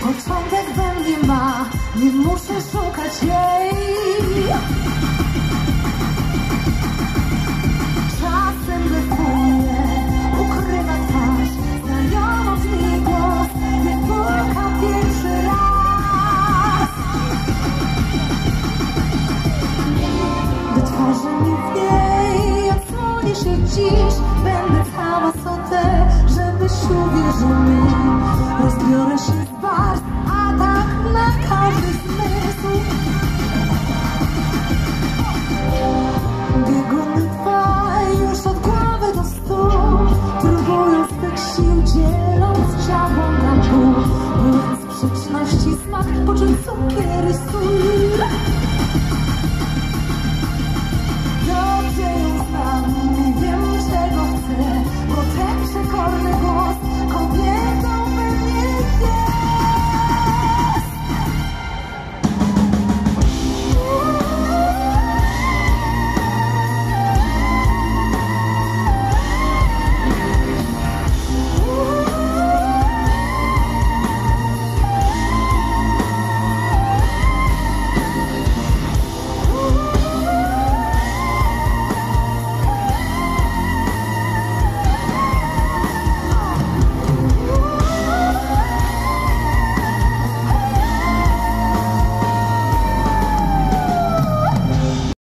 Początek we mnie ma Nie muszę szukać jej. Czasem blefuję Ukrywa twarz Znajomo brzmi głos Nie płaka pierwszy raz. Do twarzy mi w niej Odsłonisz się dziś